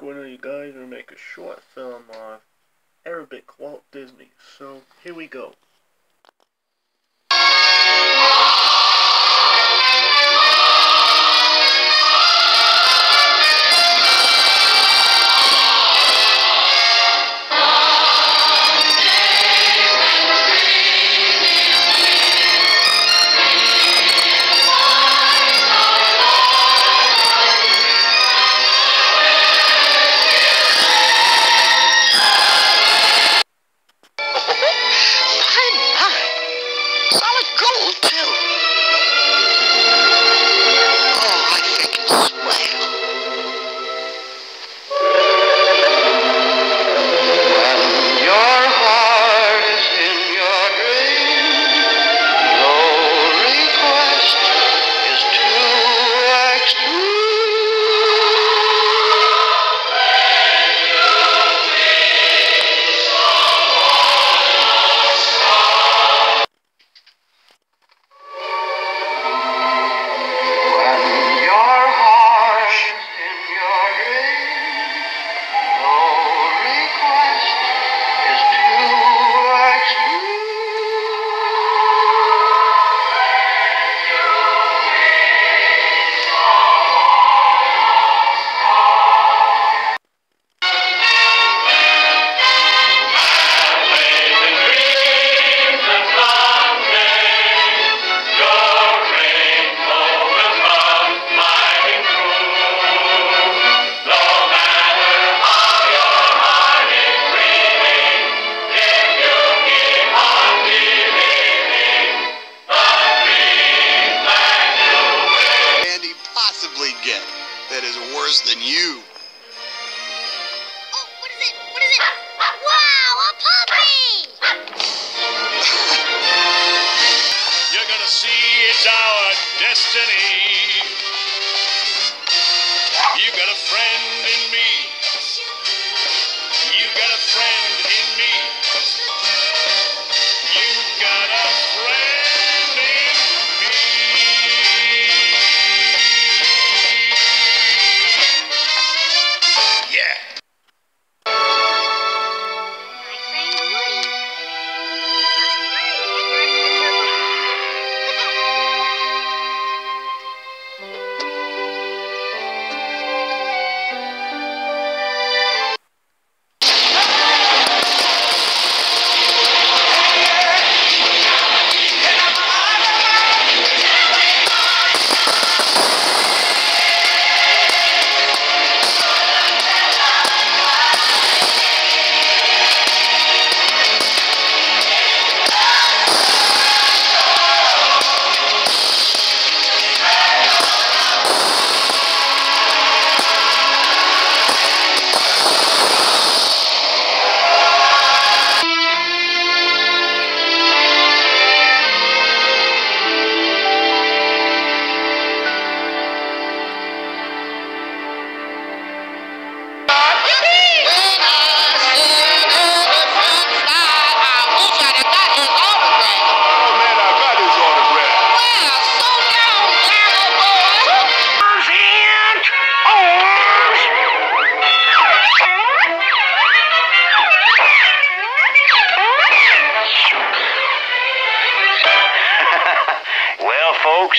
Going on you guys? We're gonna make a short film of Arabic Walt Disney. So here we go.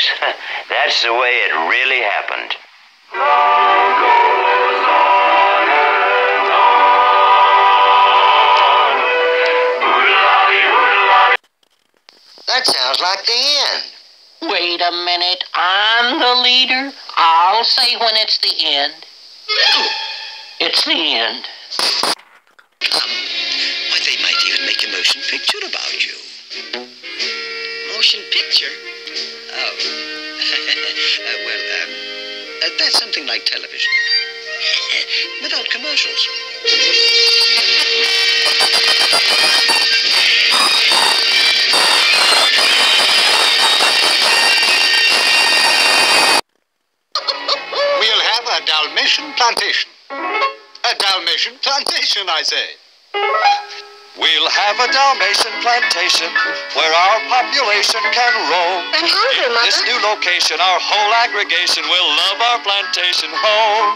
Folks, that's the way it really happened. That sounds like the end. Wait a minute. I'm the leader. I'll say when it's the end. It's the end. Why, they might even make a motion picture about you. Motion picture? Oh. uh, well, um, uh, that's something like television. Without commercials. We'll have a Dalmatian plantation. A Dalmatian plantation, I say. We'll have a Dalmatian plantation where our population can roam. I'm hungry, In this new location, our whole aggregation will love our plantation home.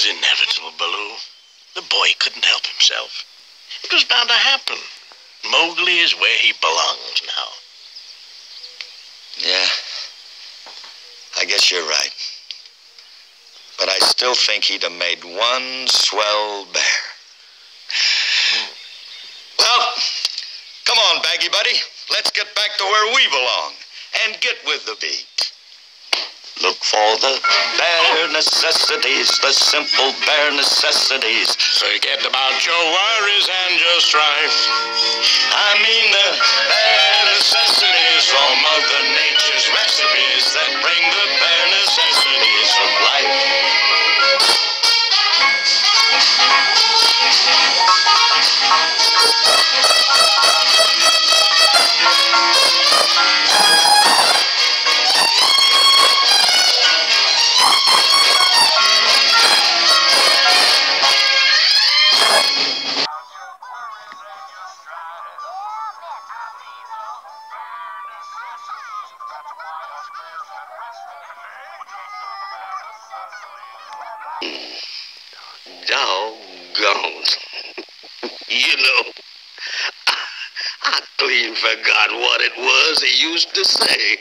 Was inevitable, Baloo. The boy couldn't help himself. It was bound to happen. Mowgli is where he belongs now. Yeah. I guess you're right. But I still think he'd have made one swell bear. Well, come on, Baggy Buddy. Let's get back to where we belong and get with the beat. Look for the bare necessities, the simple bare necessities. Forget about your worries and your strife. I mean the bare necessities from Mother Nature's recipes You know, I, I clean forgot what it was he used to say.